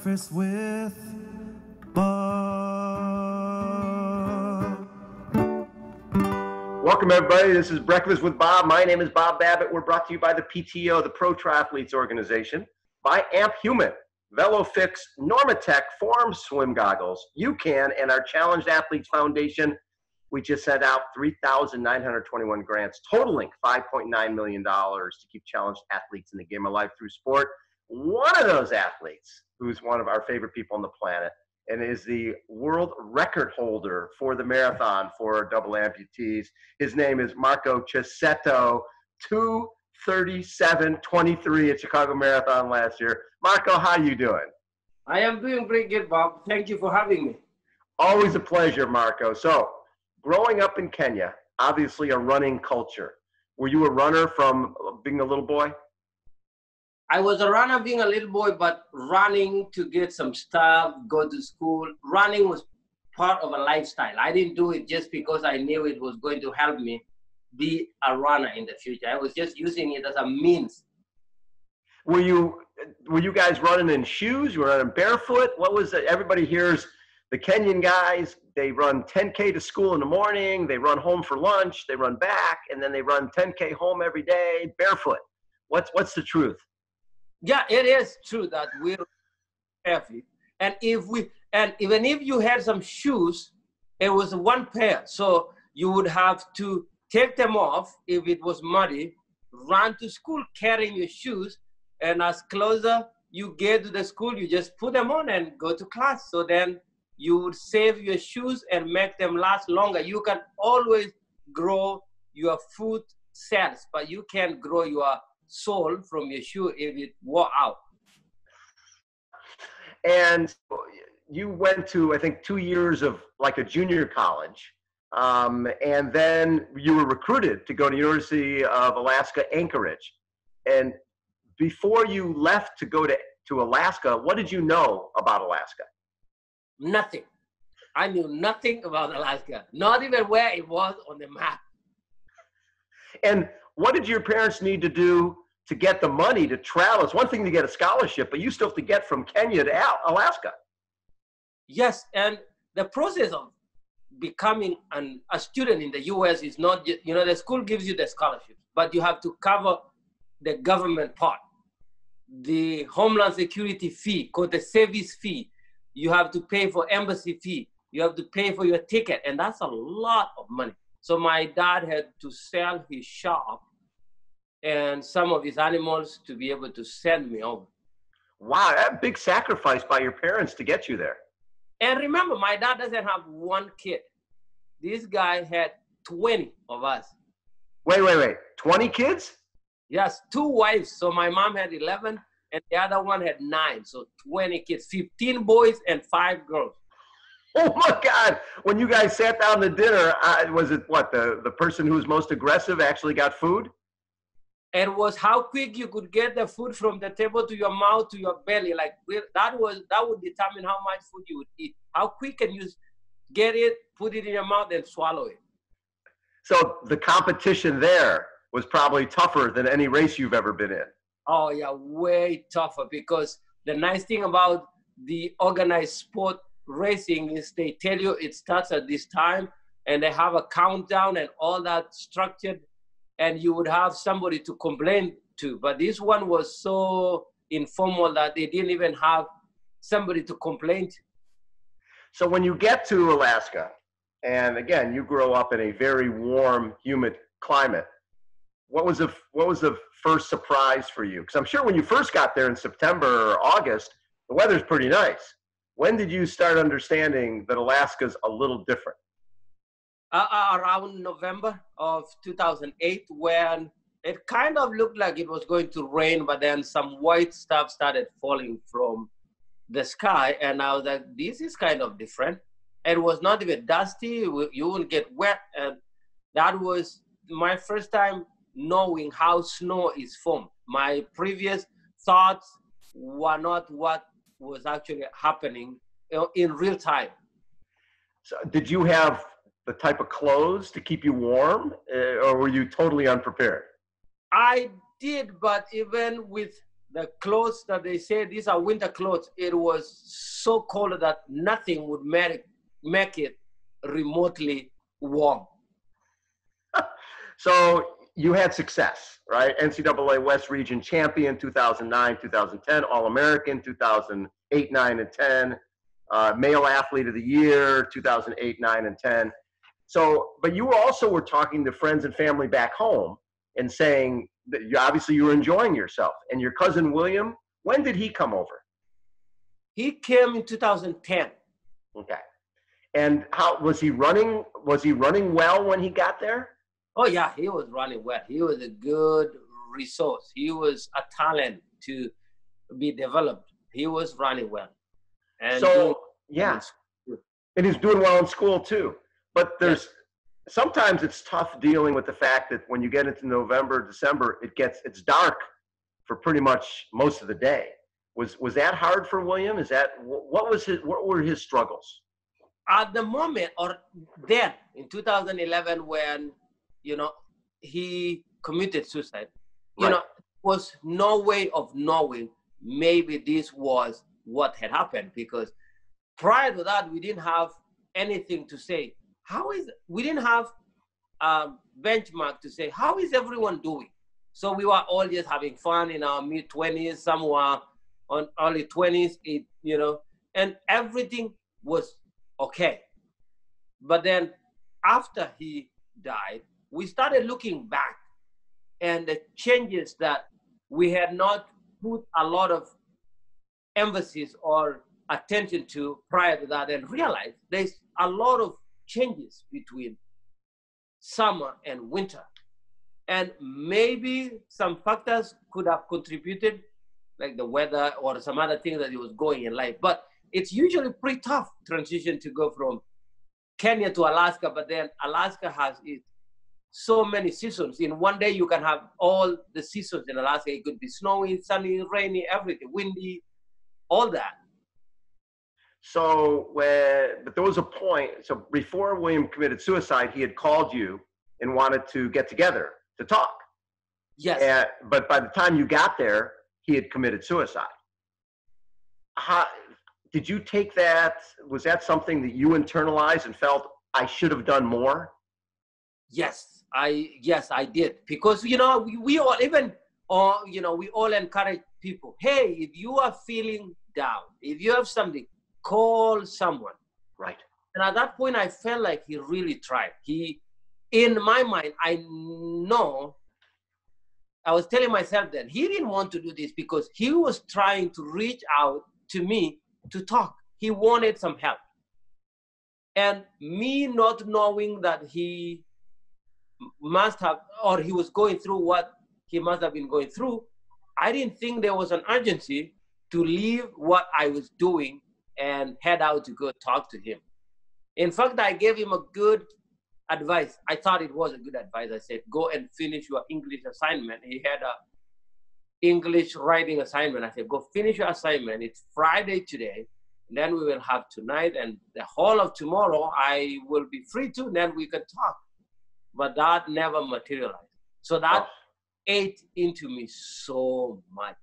Breakfast with Bob. Welcome, everybody. This is Breakfast with Bob. My name is Bob Babbitt. We're brought to you by the PTO, the Pro Triathletes Organization, by Amp Human, VeloFix, Normatec, Form Swim Goggles, UCAN, and our Challenged Athletes Foundation. We just sent out 3,921 grants, totaling $5.9 million to keep challenged athletes in the game of life through sport. One of those athletes, who's one of our favorite people on the planet, and is the world record holder for the marathon for double amputees. His name is Marko Cheseto, 237.23 at Chicago Marathon last year. Marko, how are you doing? I am doing pretty good, Bob. Thank you for having me. Always a pleasure, Marko. So, growing up in Kenya, obviously a running culture. Were you a runner from being a little boy? I was a runner being a little boy, but running to get some stuff, go to school, running was part of a lifestyle. I didn't do it just because I knew it was going to help me be a runner in the future. I was just using it as a means. Were you were you guys running in shoes? You were running barefoot? What was it? Everybody hears the Kenyan guys, they run 10K to school in the morning, they run home for lunch, they run back, and then they run 10K home every day barefoot. What's what's the truth? Yeah, it is true that we're barefoot. And if we and even if you had some shoes, it was one pair. So you would have to take them off if it was muddy, run to school carrying your shoes, and as closer you get to the school, you just put them on and go to class. So then you would save your shoes and make them last longer. You can always grow your foot cells, but you can't grow your sole from your shoe if it wore out. And you went to, I think, two years of like a junior college. Um, and then you were recruited to go to University of Alaska Anchorage. And before you left to go to, to Alaska, what did you know about Alaska? Nothing. I knew nothing about Alaska, not even where it was on the map. And what did your parents need to do to get the money to travel? It's one thing to get a scholarship, but you still have to get from Kenya to Alaska. Yes, and the process of becoming an, a student in the U.S. is not, you know, the school gives you the scholarship, but you have to cover the government part, the Homeland Security fee, called the service fee. You have to pay for embassy fee. You have to pay for your ticket, and that's a lot of money. So my dad had to sell his shop and some of his animals to be able to send me over. Wow, that big sacrifice by your parents to get you there. And remember, my dad doesn't have one kid. This guy had 20 of us. Wait, wait, wait. 20 kids? Yes, two wives. So my mom had 11 and the other one had nine. So 20 kids, 15 boys and five girls. Oh my God! When you guys sat down to dinner, uh, was it what the the person who was most aggressive actually got food? It was how quick you could get the food from the table to your mouth to your belly. Like that was that would determine how much food you would eat. How quick can you get it, put it in your mouth, and swallow it? So the competition there was probably tougher than any race you've ever been in. Oh yeah, way tougher because the nice thing about the organized sport racing is they tell you it starts at this time and they have a countdown and all that structured and you would have somebody to complain to. But this one was so informal that they didn't even have somebody to complain to. So when you get to alaska and again you grow up in a very warm humid climate what was the what was the first surprise for you? Because i'm sure when you first got there in september or august the weather's pretty nice. When did you start understanding that Alaska's a little different? Uh, uh, around November of 2008, when it kind of looked like it was going to rain, but then some white stuff started falling from the sky, and I was like, "This is kind of different." It was not even dusty; you wouldn't get wet, and that was my first time knowing how snow is formed. My previous thoughts were not what was actually happening in real time. So did you have the type of clothes to keep you warm, uh, or were you totally unprepared? I did, but even with the clothes that they say these are winter clothes, it was so cold that nothing would make, make it remotely warm. So you had success, right? NCAA West Region champion 2009, 2010, All American 2008, 9, and 10, uh, male athlete of the year 2008, 9, and 10. So, but you also were talking to friends and family back home and saying that you, obviously you were enjoying yourself. And your cousin William, when did he come over? He came in 2010. Okay. And how was he running? Was he running well when he got there? Oh yeah, he was running well. He was a good resource. He was a talent to be developed. He was running well. And so doing- yeah, and he's doing well in school too. But there's sometimes it's tough dealing with the fact that when you get into November, December, it gets it's dark for pretty much most of the day. Was was that hard for William? Is that what was his what were his struggles? at the moment or then in 2011 when you know he committed suicide you Right. know was no way of knowing maybe this was what had happened because prior to that we didn't have anything to say how is we didn't have a benchmark to say how is everyone doing so we were all just having fun in our mid 20s some were on early 20s it, you know and everything was okay. But then after he died, we started looking back and the changes that we had not put a lot of emphasis or attention to prior to that and realized there's a lot of changes between summer and winter. And maybe some factors could have contributed, like the weather or some other things that he was going in life. But it's usually pretty tough transition to go from Kenya to Alaska, but then Alaska has it so many seasons. In one day, you can have all the seasons in Alaska. It could be snowy, sunny, rainy, everything, windy, all that. So when but there was a point. So before William committed suicide, he had called you and wanted to get together to talk. Yes. And, but by the time you got there, he had committed suicide. How, did you take that? Was that something that you internalized and felt I should have done more? Yes, I yes I did because you know we, we all even uh, you know we all encourage people. Hey, if you are feeling down, if you have something, call someone. Right. And at that point, I felt like he really tried. He, in my mind, I know. I was telling myself that he didn't want to do this because he was trying to reach out to me to talk. He wanted some help. And me not knowing that he must have, or he was going through what he must have been going through, I didn't think there was an urgency to leave what I was doing and head out to go talk to him. In fact, I gave him a good advice. I thought it was a good advice. I said, go and finish your English assignment. He had a English writing assignment. I said, go finish your assignment. It's Friday today. And then we will have tonight and the whole of tomorrow. I will be free too. Then we can talk. But that never materialized. So that oh. ate into me so much.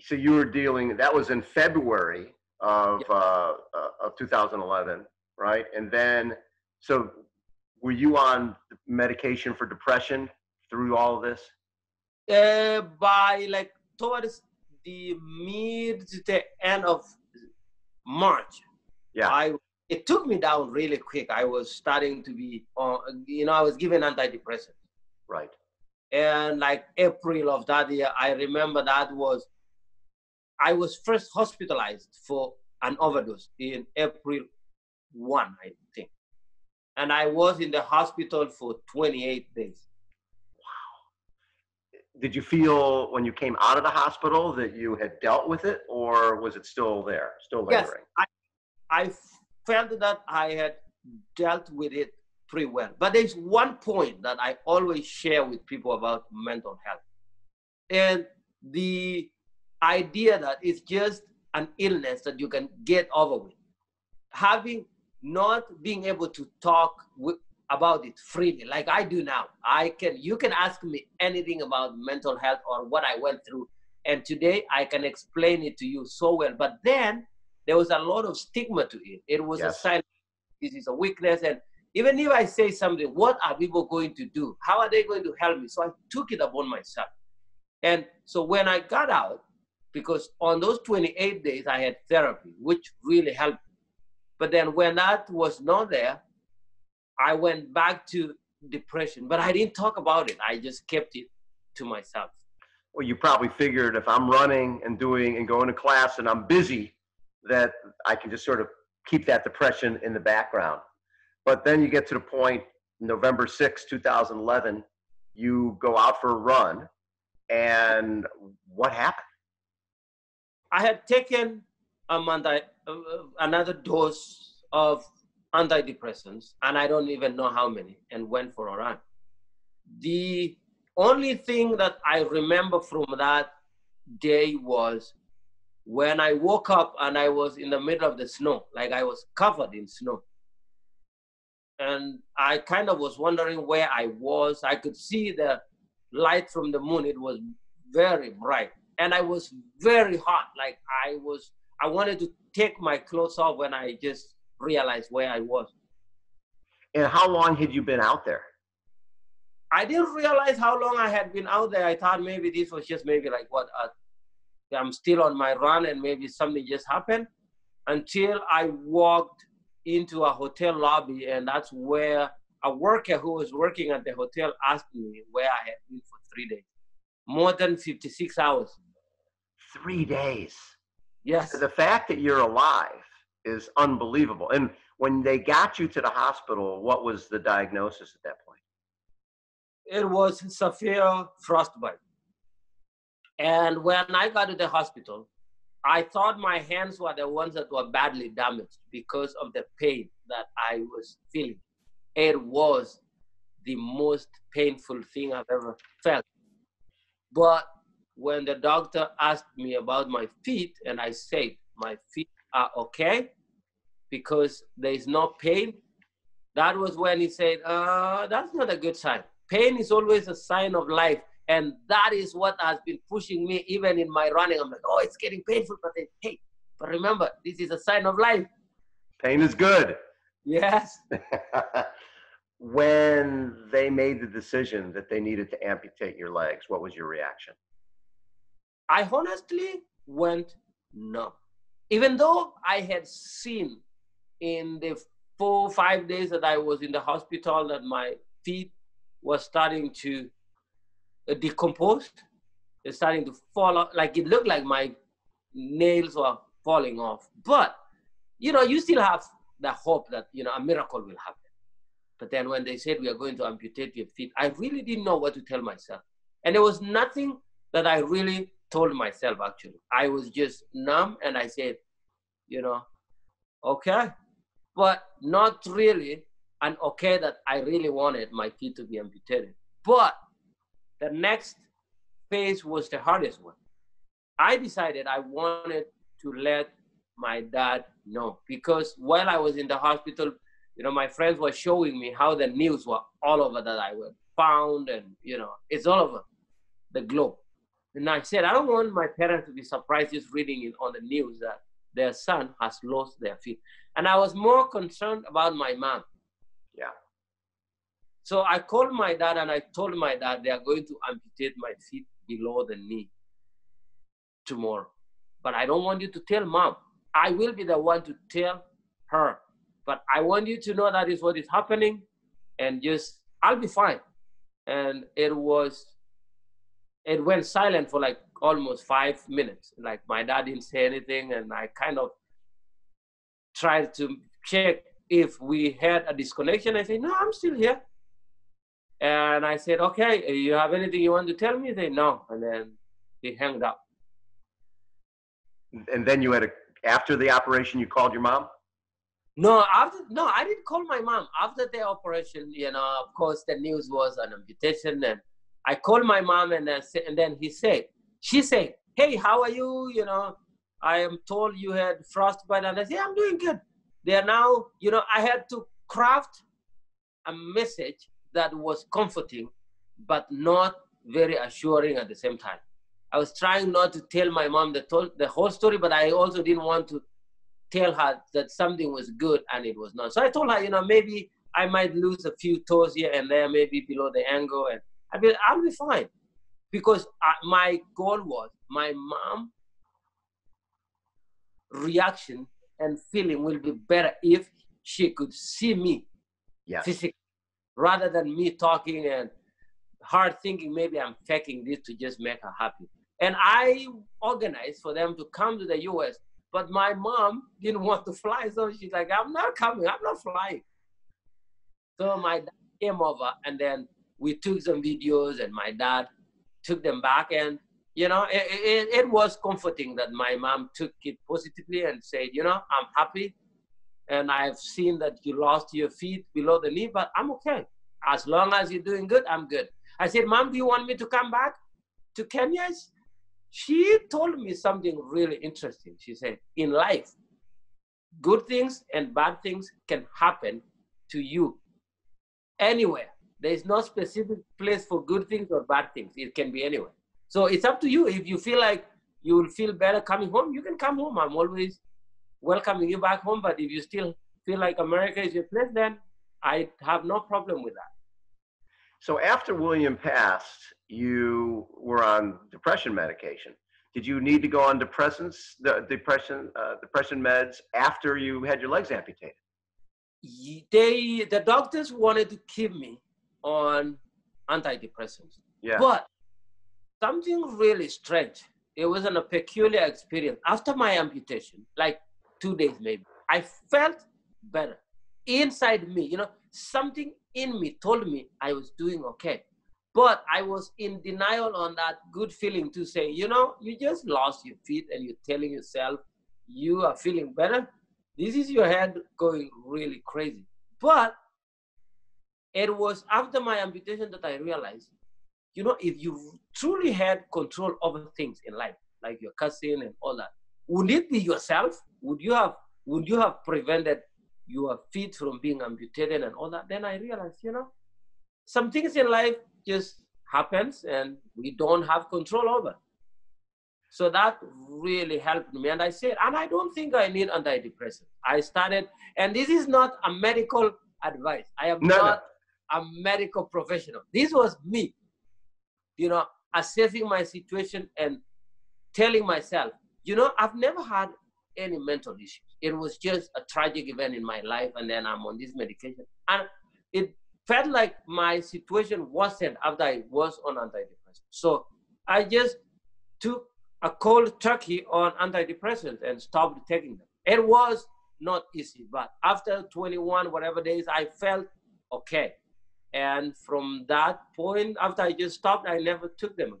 So you were dealing. That was in February of uh, uh, of 2011, right? And then, so were you on medication for depression through all of this? uh, by like towards the mid to the end of March, Yeah. I it took me down really quick. I was starting to be, uh, you know, I was given antidepressants, Right. and like April of that year, I remember that was I was first hospitalized for an overdose in April one, I think, and I was in the hospital for 28 days. Wow. Did you feel when you came out of the hospital that you had dealt with it, or was it still there, still Yes, lingering? I, I felt that I had dealt with it pretty well. But there's one point that I always share with people about mental health. And the idea that it's just an illness that you can get over with. Having not being able to talk with, about it freely, like I do now. I can you can ask me anything about mental health or what I went through, And today I can explain it to you so well. But then there was a lot of stigma to it. It was Yes. a sign this is a weakness. And even if I say something, what are people going to do? How are they going to help me? So I took it upon myself. And so when I got out, because on those 28 days I had therapy, which really helped. me. But then when that was not there, I went back to depression. But I didn't talk about it. I just kept it to myself. Well, you probably figured if I'm running and doing and going to class and I'm busy, that I can just sort of keep that depression in the background. But then you get to the point, November 6, 2011, you go out for a run, and what happened? I had taken anti, uh, another dose of antidepressants, and I don't even know how many, and went for a run. The only thing that I remember from that day was when I woke up and I was in the middle of the snow, like I was covered in snow. And I kind of was wondering where I was. I could see the light from the moon, it was very bright and I was very hot. Like I was, I wanted to take my clothes off when I just realized where I was. And how long had you been out there? I didn't realize how long I had been out there. I thought maybe this was just maybe like what uh, I'm still on my run and maybe something just happened until I walked into a hotel lobby and that's where a worker who was working at the hotel asked me where I had been for three days, more than 56 hours. Three days. Yes. The fact that you're alive is unbelievable. And when they got you to the hospital, what was the diagnosis at that point? it was severe frostbite. And when I got to the hospital, I thought my hands were the ones that were badly damaged because of the pain that I was feeling. It was the most painful thing I've ever felt. But when the doctor asked me about my feet, and I said, My feet are okay because there is no pain, that was when he said, uh, That's not a good sign. Pain is always a sign of life and that is what has been pushing me even in my running. I'm like oh it's getting painful but then, hey but remember this is a sign of life. Pain is good. yes. When they made the decision that they needed to amputate your legs, what was your reaction? I honestly went no even though i had seen in the four five days that i was in the hospital that my feet was starting to uh, decompose it's starting to fall off. Like it looked like my nails were falling off. But you know you still have the hope that you know a miracle will happen. But then when they said we are going to amputate your feet i really didn't know what to tell myself. And there was nothing that i really told myself actually. I was just numb and i said you know okay. But not really an okay that i really wanted my feet to be amputated. But the next phase was the hardest one. I decided i wanted to let my dad know because while i was in the hospital you know my friends were showing me how the news were all over that i was found and you know it's all over the globe and I said, I don't want my parents to be surprised just reading it on the news that their son has lost their feet. And I was more concerned about my mom. Yeah. So I called my dad and I told my dad they are going to amputate my feet below the knee tomorrow. But I don't want you to tell mom. I will be the one to tell her. But I want you to know that is what is happening and just, I'll be fine. And it was it went silent for like almost five minutes. Like my dad didn't say anything, and I kind of tried to check if we had a disconnection. I said, "No, I'm still here." And I said, "Okay, you have anything you want to tell me?" They "No," and then he hung up. And then you had a, after the operation, you called your mom? No, after no, I didn't call my mom after the operation. You know, of course, the news was an amputation, and I called my mom, and uh, then and then he said, she said, "Hey, how are you? You know, I am told you had frostbite," and I said, "I'm doing good." They are now, you know, I had to craft a message that was comforting, but not very assuring at the same time. I was trying not to tell my mom the, the whole story, but I also didn't want to tell her that something was good and it was not. So I told her, you know, maybe I might lose a few toes here and there, maybe below the ankle, and I'll be, I'll be fine. Because uh, my goal was my mom reaction and feeling will be better if she could see me Yes. physically rather than me talking and hard thinking maybe I'm faking this to just make her happy. And I organized for them to come to the US, but my mom didn't want to fly, so she's like, I'm not coming, I'm not flying. So my dad came over and then we took some videos and my dad took them back and you know it, it, it was comforting that my mom took it positively and said you know i'm happy and i've seen that you lost your feet below the knee but i'm okay. As long as you're doing good i'm good. I said mom do you want me to come back to kenya? She told me something really interesting. She said in life good things and bad things can happen to you anywhere there is no specific place for good things or bad things it can be anywhere so it's up to you. If you feel like you will feel better coming home, you can come home. I'm always welcoming you back home. But if you still feel like America is your place, then I have no problem with that. So after William passed, you were on depression medication. Did you need to go on depressants, the depression, uh, depression meds after you had your legs amputated? They, the doctors wanted to keep me on antidepressants, Yeah. but something really strange. It was a peculiar experience. After my amputation, like two days maybe, I felt better inside me. You know, something in me told me I was doing okay. But I was in denial on that good feeling to say, you know, you just lost your feet and you're telling yourself you are feeling better. This is your head going really crazy. But it was after my amputation that I realized you know, if you truly had control over things in life, like your cousin and all that, would it be yourself? Would you have would you have prevented your feet from being amputated and all that? Then I realized, you know, some things in life just happens and we don't have control over. So that really helped me. And I said, and I don't think I need antidepressants. I started, and this is not a medical advice. I am No, no. not a medical professional. This was me you know, assessing my situation and telling myself, you know, I've never had any mental issues. It was just a tragic event in my life, and then I'm on this medication. And it felt like my situation worsened after I was on antidepressants. So I just took a cold turkey on antidepressants and stopped taking them. It was not easy, but after 21, whatever days, I felt okay. And from that point, after I just stopped, I never took them again.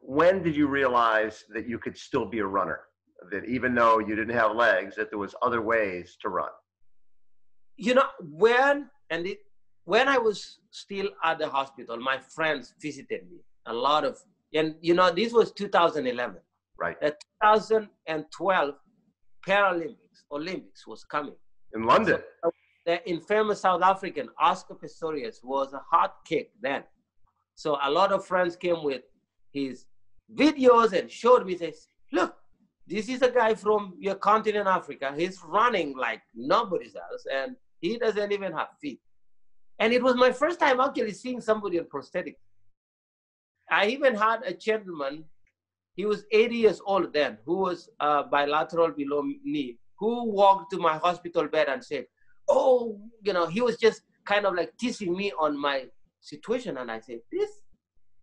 When did you realize that you could still be a runner? That even though you didn't have legs, that there was other ways to run? You know, when and it, when I was still at the hospital, my friends visited me. A lot of, and you know, this was 2011. Right. The 2012 Paralympics, Olympics was coming. In London. The infamous South African Oscar Pistorius was a hot kick then. So a lot of friends came with his videos and showed me, says, look, this is a guy from your continent, Africa. He's running like nobody else, and he doesn't even have feet. And it was my first time actually seeing somebody on prosthetic. I even had a gentleman, he was 80 years old then, who was uh, bilateral below knee, who walked to my hospital bed and said, oh, you know, he was just kind of like teasing me on my situation. And I said, this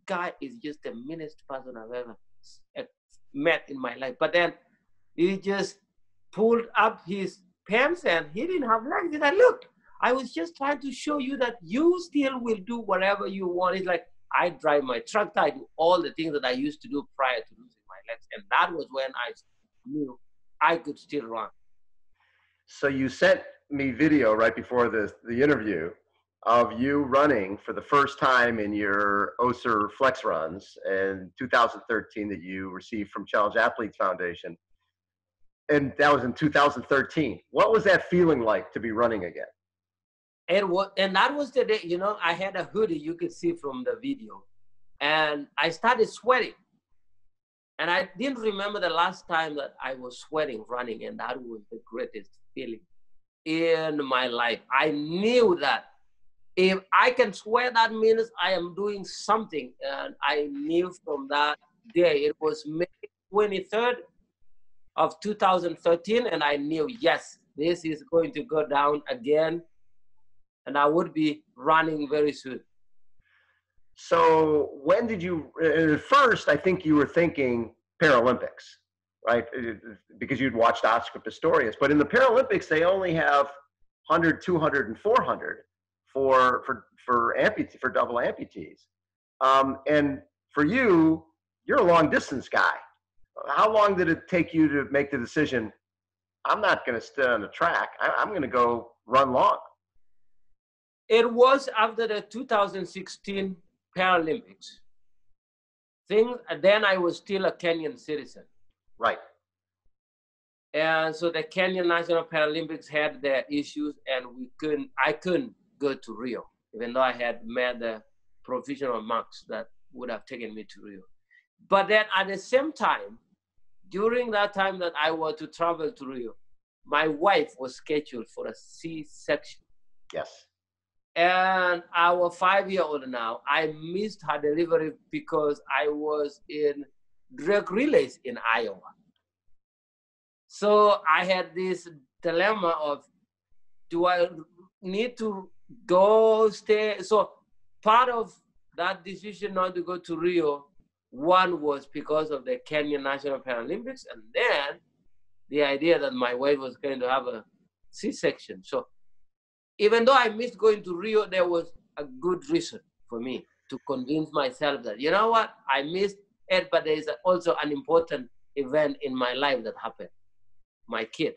guy is just the meanest person I've ever met in my life. But then he just pulled up his pants and he didn't have legs. He said, look, I was just trying to show you that you still will do whatever you want. It's like, I drive my truck, I do all the things that I used to do prior to losing my legs. And that was when I knew I could still run. So you sent me video right before the, the interview of you running for the first time in your Össur Flex runs in 2013 that you received from Challenge Athletes Foundation. And that was in 2013. What was that feeling like to be running again? And what and that was the day, you know, I had a hoodie you could see from the video. And I started sweating. And I didn't remember the last time that I was sweating running, and that was the greatest feeling in my life. I knew that if I can swear that means I am doing something. And I knew from that day, it was May 23rd of 2013, and I knew, yes, this is going to go down again, and I would be running very soon. So when did you? At first, I think you were thinking Paralympics, right? Because you'd watched Oscar Pistorius. But in the Paralympics, they only have 100, 200, and 400 for for for amputee for double amputees. Um, and for you, you're a long distance guy. How long did it take you to make the decision? I'm not going to stay on the track. I, I'm going to go run long. It was after the 2016 Paralympics. Thing, then I was still a Kenyan citizen. Right. And so the Kenya National Paralympics had their issues, and we couldn't. I couldn't go to Rio, even though I had met the provisional marks that would have taken me to Rio. But then at the same time, during that time that I was to travel to Rio, my wife was scheduled for a C-section. Yes. And our five-year-old now, I missed her delivery because I was in Drake Relays in Iowa. So I had this dilemma of, do I need to go stay? So part of that decision not to go to Rio, one was because of the Kenya National Paralympics, and then the idea that my wife was going to have a C-section. So even though I missed going to Rio, there was a good reason for me to convince myself that, you know what, I missed it, but there is also an important event in my life that happened. My kid.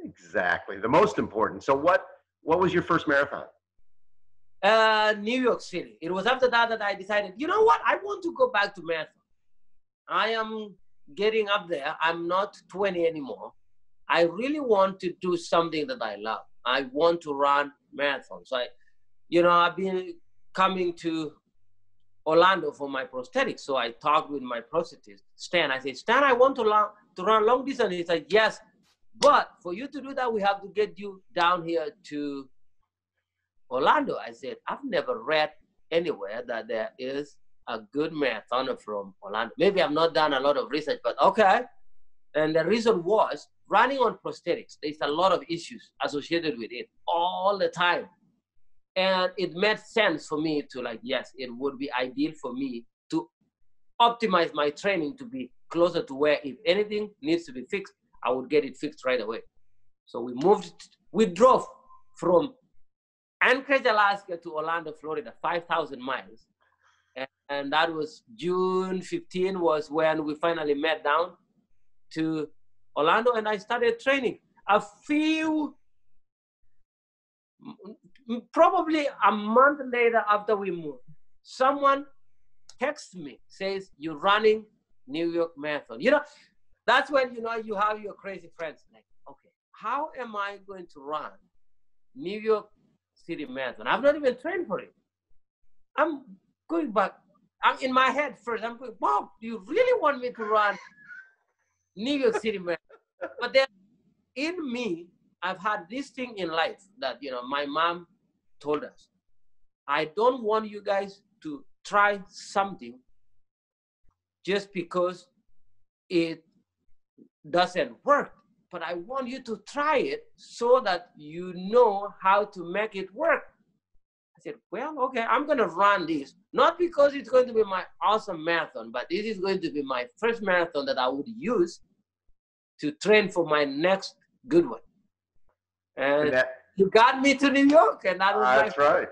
Exactly. The most important. So what what was your first marathon? Uh, New York City. It was after that that I decided, you know what, I want to go back to marathon. I am getting up there. I'm not 20 anymore. I really want to do something that I love. I want to run marathons. I, you know, I've been coming to Orlando for my prosthetics. So I talked with my prosthetist, Stan. I said, Stan, I want to, long, to run long distance. He said, yes, but for you to do that, we have to get you down here to Orlando. I said, I've never read anywhere that there is a good marathoner from Orlando. Maybe I've not done a lot of research, but okay. And the reason was running on prosthetics, there's a lot of issues associated with it all the time. And it made sense for me to like, yes, it would be ideal for me to optimize my training to be closer to where if anything needs to be fixed, I would get it fixed right away. So we moved, we drove from Anchorage, Alaska to Orlando, Florida, 5,000 miles. And, that was June 15 was when we finally met down to Orlando and I started training. A few, probably a month later after we moved, someone texts me, says, You're running New York Marathon. You know, that's when you know you have your crazy friends. Like, okay, how am I going to run New York City Marathon? I've not even trained for it. I'm going back. I'm in my head first. I'm going, Bob, do you really want me to run New York City Marathon? but then in me, I've had this thing in life that, you know, my mom told us. I don't want you guys to try something just because it doesn't work. But I want you to try it so that you know how to make it work. I said, well, okay, I'm going to run this. Not because it's going to be my awesome marathon, but this is going to be my first marathon that I would use to train for my next good one. And, And that- you got me to New York, and that was that's my right.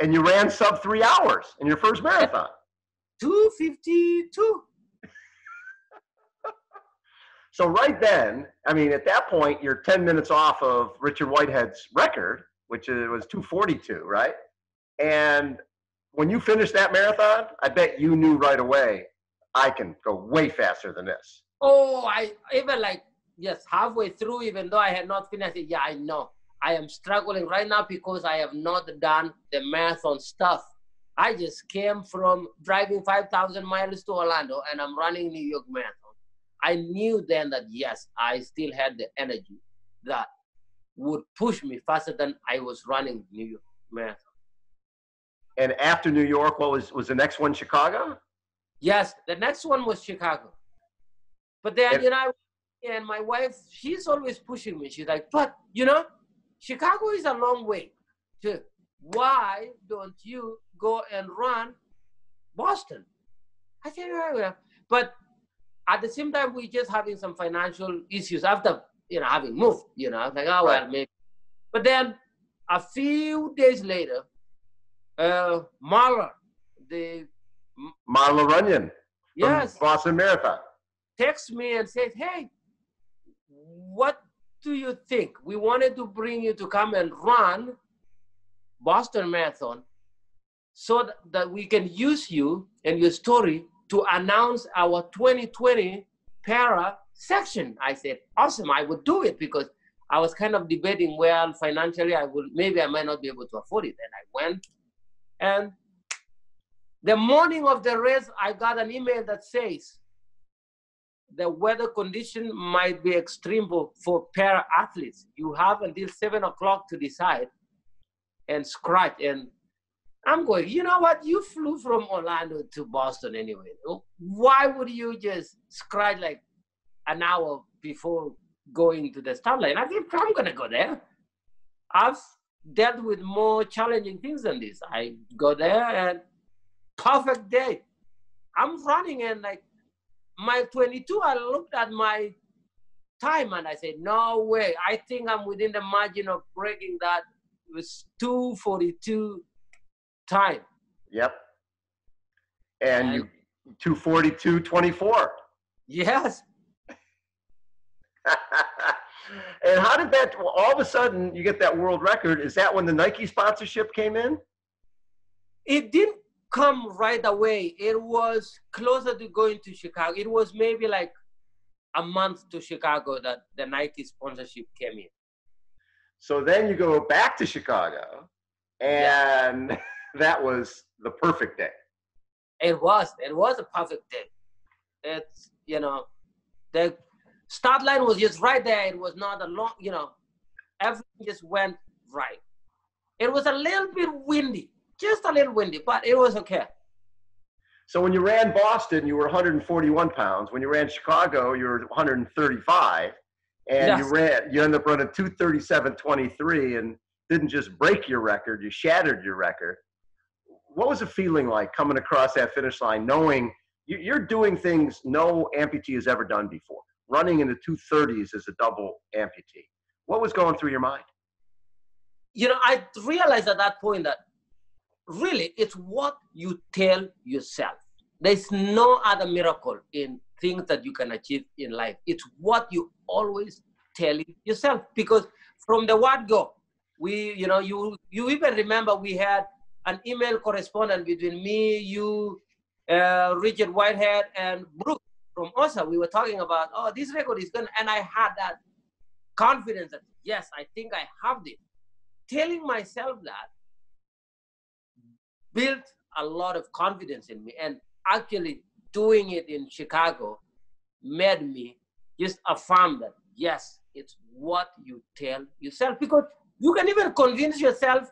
And you ran sub three hours in your first marathon. 252. So right then, I mean, at that point, you're 10 minutes off of Richard Whitehead's record, which is- was 242, right? And when you finished that marathon, I bet you knew right away, I can go way faster than this. Oh, I even like yes, halfway through, even though I had not finished it, yeah, I know. I am struggling right now because I have not done the marathon stuff. I just came from driving 5,000 miles to Orlando and I'm running New York Marathon. I knew then that yes, I still had the energy that would push me faster than I was running New York Marathon. And after New York, what was was the next one? Chicago. Yes, the next one was Chicago. But then, And- you know, and my wife, she's always pushing me. She's like, but, you know, Chicago is a long way too. Why don't you go and run Boston? I said, "Yeah, yeah." But at the same time, we're just having some financial issues after, you know, having moved, you know, like, oh, well, maybe. But then a few days later, uh, Marla, the, Marla Runyon. yes, Boston Marathon. texts me and says, "Hey, what do you think? We wanted to bring you to come and run Boston Marathon so that, we can use you and your story to announce our 2020 para section." I said, "Awesome! I would do it because." I was kind of debating, well, financially, I will maybe I might not be able to afford it. And I went, and the morning of the race, I got an email that says, the weather condition might be extreme for, for para athletes. You have until seven o'clock to decide and scratch. And I'm going, you know what? You flew from Orlando to Boston anyway. Why would you just scratch like an hour before going to the start line? I think I'm going to go there. I've dealt with more challenging things than this. I go there and perfect day. I'm running and like my 22, I looked at my time and I said, no way. I think I'm within the margin of breaking that. It was 242 time. Yep. And you 242 24. Yes. and how did that all of a sudden you get that world record? Is that when the Nike sponsorship came in? It didn't come right away. It was closer to going to Chicago. It was maybe like a month to Chicago that the Nike sponsorship came in. So then you go back to Chicago, and that was the perfect day. It was. It was a perfect day. It's you know, the start line was just right there. It was not a long, you know, everything just went right. It was a little bit windy, just a little windy, but it was okay. So when you ran Boston, you were 141 pounds. When you ran Chicago, you were 135, and you ran. You ended up running 237.23, and didn't just break your record, you shattered your record. What was the feeling like coming across that finish line, knowing you- you're doing things no amputee has ever done before? Running in the 230s as a double amputee. What was going through your mind? You know, I realized at that point that really it's what you tell yourself. There's no other miracle in things that you can achieve in life. It's what you always tell yourself. Because from the word go, we, you know, you you even remember we had an email correspondence between me, you, uh, Richard Whitehead, and Brooke from Össur. We were talking about, oh, this record is gonna, and I had that confidence that yes, I think I have this. Telling myself that built a lot of confidence in me, and actually doing it in Chicago made me just affirm that yes, it's what you tell yourself because you can even convince yourself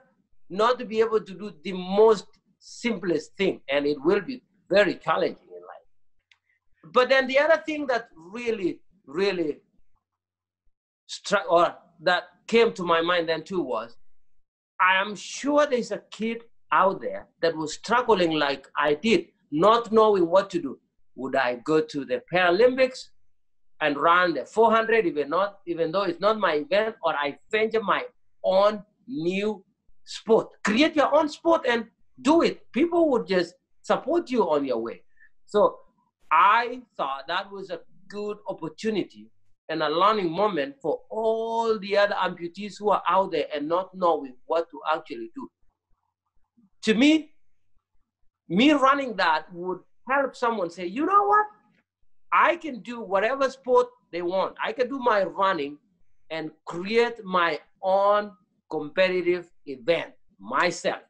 not to be able to do the most simplest thing, and it will be very challenging in life. But then the other thing that really, really struck or that came to my mind then too was I am sure there's a kid out there that was struggling like I did, not knowing what to do. Would I go to the Paralympics and run the 400, even not, even though it's not my event, or I venture my own new sport? Create your own sport and do it. People would just support you on your way. So I thought that was a good opportunity and a learning moment for all the other amputees who are out there and not knowing what to actually do. To me, me running that would help someone say, you know what? I can do whatever sport they want. I can do my running and create my own competitive event myself.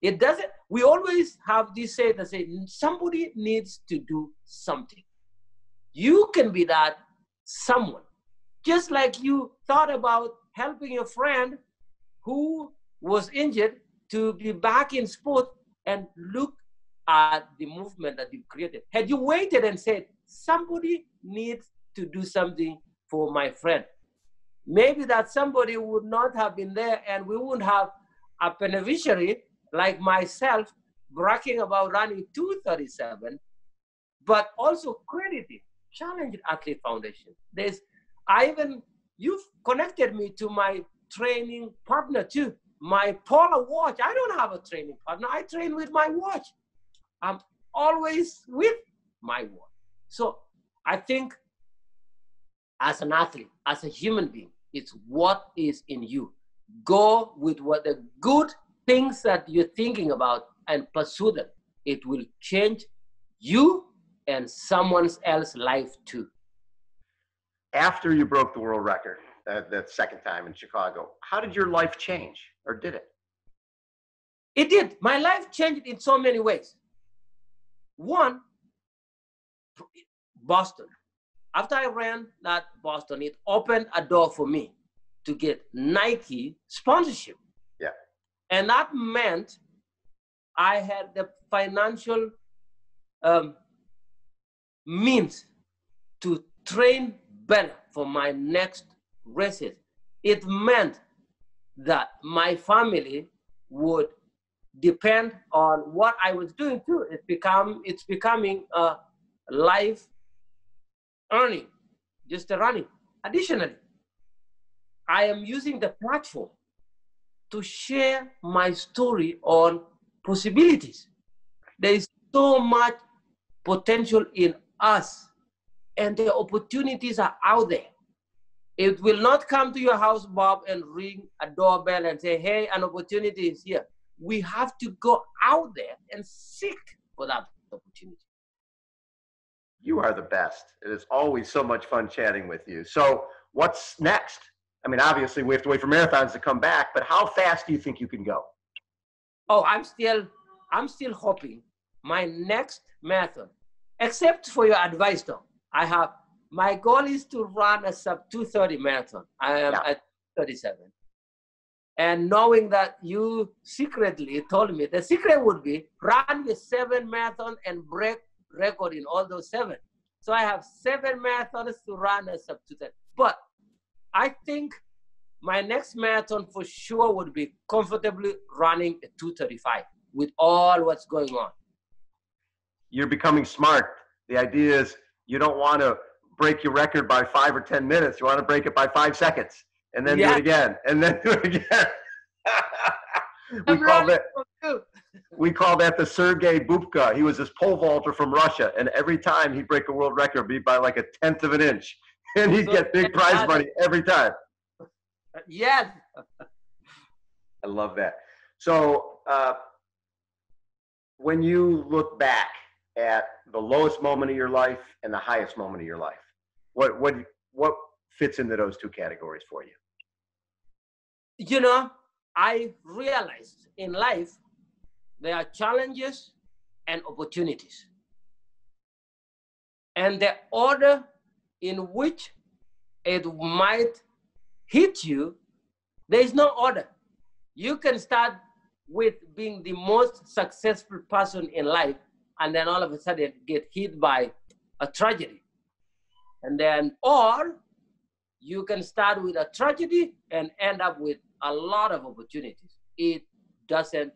It doesn't, we always have this say that say somebody needs to do something. You can be that someone. Just like you thought about helping your friend who was injured to be back in sport and look at the movement that you created. Had you waited and said, somebody needs to do something for my friend, maybe that somebody would not have been there and we wouldn't have a beneficiary like myself bragging about running 237, but also crediting Challenge Athlete Foundation. There's, I even, you've connected me to my training partner too. My Polar watch. I don't have a training partner. I train with my watch. I'm always with my watch. So I think as an athlete, as a human being, it's what is in you. Go with what the good things that you're thinking about and pursue them. It will change you and someone else's life too. After you broke the world record, that, that second time in Chicago, how did your life change, or did it? It did. My life changed in so many ways. One, Boston. After I ran that Boston, it opened a door for me to get Nike sponsorship. Yeah. And that meant I had the financial um, means to train better for my next races. It meant that my family would depend on what I was doing too. It become it's becoming a life earning, just a running. Additionally, I am using the platform to share my story on possibilities. There is so much potential in us, and the opportunities are out there. It will not come to your house, Bob, and ring a doorbell and say, hey, an opportunity is here. We have to go out there and seek for that opportunity. You are the best. It is always so much fun chatting with you. So, what's next? I mean, obviously, we have to wait for marathons to come back, but how fast do you think you can go? Oh, I'm still, I'm still hoping my next marathon, except for your advice, though. I have my goal is to run a sub 230 marathon. I am Yeah. at 37. And knowing that you secretly told me the secret would be run the seven marathon and break record in all those seven. So I have seven marathons to run a sub 230. But I think my next marathon for sure would be comfortably running a 235 with all what's going on. You're becoming smart. The idea is you don't want to break your record by five or 10 minutes. You want to break it by five seconds and then do it again and then do it again. we, I'm call that, we call that the Sergei Bubka. He was this pole vaulter from Russia. And every time he'd break a world record, be by like a tenth of an inch. And he'd So get big prize money every time. Yes. I love that. So, uh, when you look back at the lowest moment of your life and the highest moment of your life, what what what fits into those two categories for you? you know, I realized in life there are challenges and opportunities. And the order in which it might hit you, there is no order. You can start with being the most successful person in life, and then all of a sudden get hit by a tragedy. And then, or you can start with a tragedy and end up with a lot of opportunities. It doesn't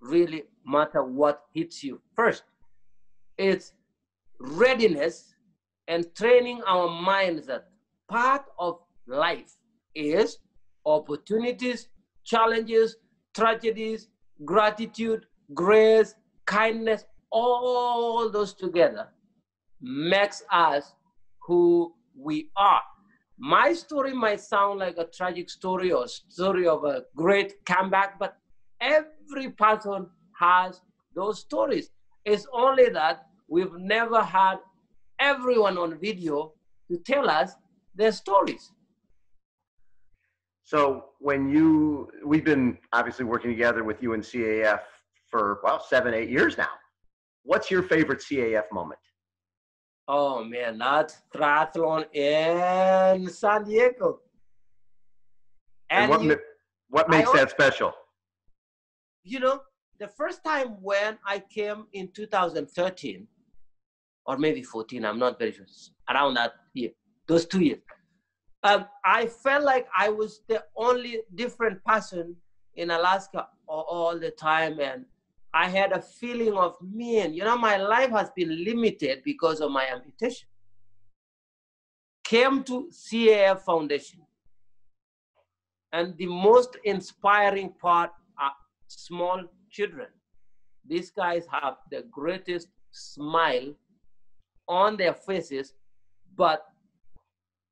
really matter what hits you first. It's readiness and training our minds that part of life is opportunities, challenges, tragedies, gratitude, grace, kindness, all those together makes us who we are. My story might sound like a tragic story or story of a great comeback, but every person has those stories. It's only that we've never had everyone on video to tell us their stories. So when you we've been obviously working together with you and CAF for, well, seven, eight years now. What's your favorite CAF moment? Oh man, that triathlon in San Diego. And, And, what, you, ma- what makes that special? you know, the first time when I came in 2013, or maybe 14, I'm not very sure, around that year, those two years, um, I felt like I was the only different person in Alaska all, all the time. And I had a feeling of, man, you know, my life has been limited because of my amputation. Came to CAF Foundation. And the most inspiring part are small children. These guys have the greatest smile on their faces, but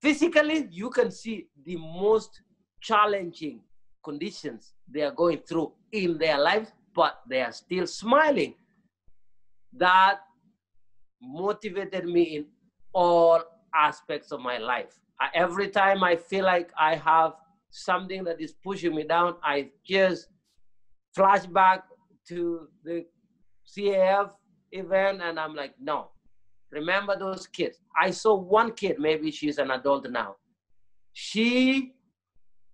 physically, you can see the most challenging conditions they are going through in their lives, but they are still smiling. That motivated me in all aspects of my life. I, every time I feel like I have something that is pushing me down, I just flash back to the CAF event and I'm like, no, remember those kids. I saw one kid, maybe she's an adult now. She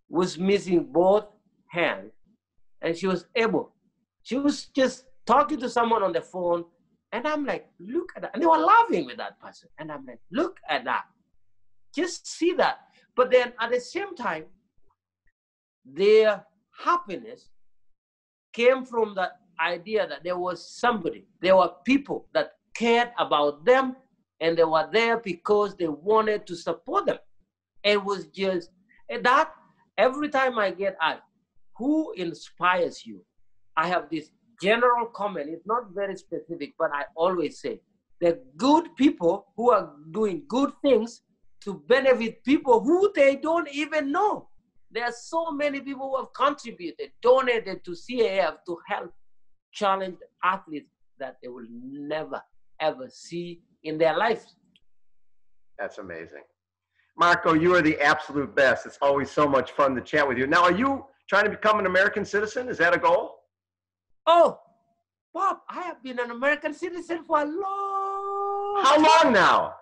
was missing both hands and she was able. She was just talking to someone on the phone and I'm like, look at that. And they were laughing with that person. And I'm like, look at that. Just see that. But then at the same time, their happiness came from the idea that there was somebody, there were people that cared about them and they were there because they wanted to support them. It was just eh, that every time I get asked, who inspires you? I have this general comment. It's not very specific, but I always say the good people who are doing good things to benefit people who they don't even know. There are so many people who have contributed, donated to CAF to help challenge athletes that they will never ever see in their lives. That's amazing. Marko, you are the absolute best. It's always so much fun to chat with you. Now, are you trying to become an American citizen? Is that a goal? Oh, Bob, I have been an American citizen for a long How long now?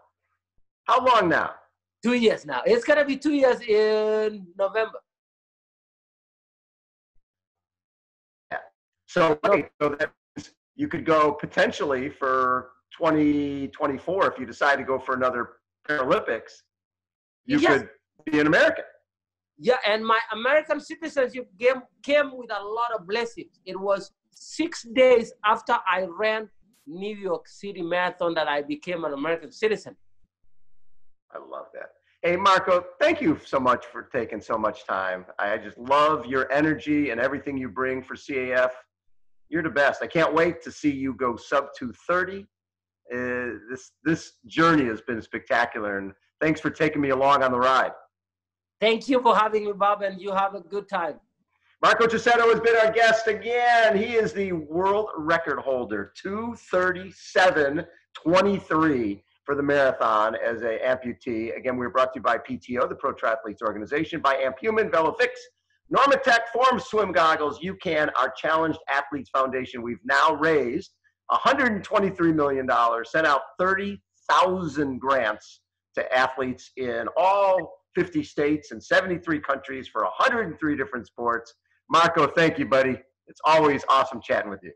How long now? Two years now. It's gonna be two years in November. So, wait, so that you could go potentially for 2024 if you decide to go for another Paralympics. You Yes. could be an American. Yeah, and my American citizenship came, came with a lot of blessings. It was six days after I ran New York City Marathon that I became an American citizen. I love that. Hey, Marko, thank you so much for taking so much time. I just love your energy and everything you bring for CAF. You're the best. I can't wait to see you go sub 230. Uh, this this journey has been spectacular, and thanks for taking me along on the ride. Thank you for having me, Bob, and you have a good time. Marko Cheseto has been our guest again. He is the world record holder, 237.23 for the marathon as a amputee. Again, we were brought to you by PTO, the Pro Triathletes Organization, by Amp Human, Velofix, Normatec, Form Swim Goggles, UCAN, our Challenged Athletes Foundation. We've now raised $123 million, sent out 30,000 grants to athletes in all 50 states and 73 countries for 103 different sports. Marko, thank you, buddy. It's always awesome chatting with you.